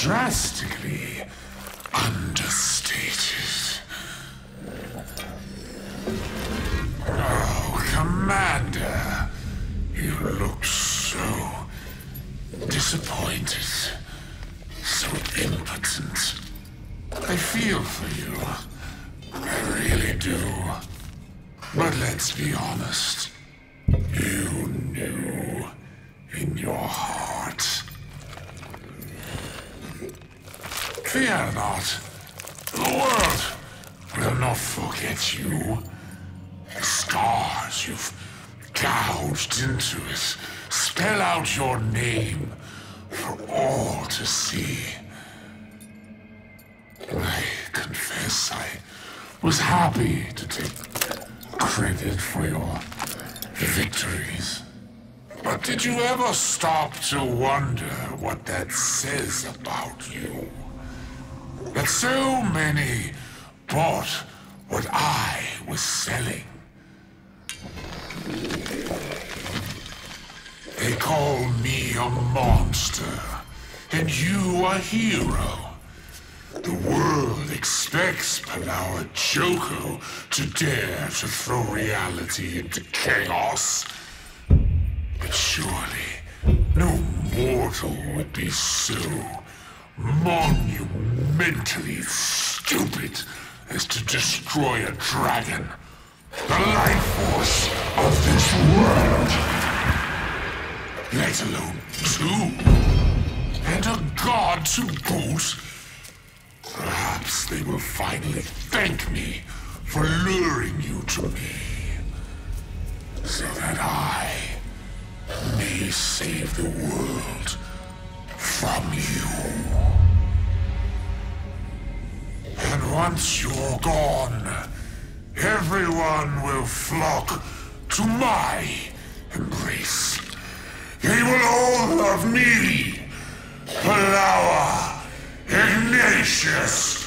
drastically understated. Oh, Commander, you look so disappointed, so impotent. I feel for you. I really do. But let's be honest. You knew in your heart. Fear not. The world will not forget you. The scars you've gouged into it spell out your name for all to see. I confess I was happy to take credit for your victories. But did you ever stop to wonder what that says about you? That so many bought what I was selling. They call me a monster, and you a hero. The world expects Palawa Joko to dare to throw reality into chaos. But surely, no mortal would be so monumentally stupid as to destroy a dragon, the life force of this world. Let alone two. And a god to boot. Perhaps they will finally thank me for luring you to me. So that I may save the world from you. Once you're gone, everyone will flock to my embrace. They will all love me, Palawa Ignatius.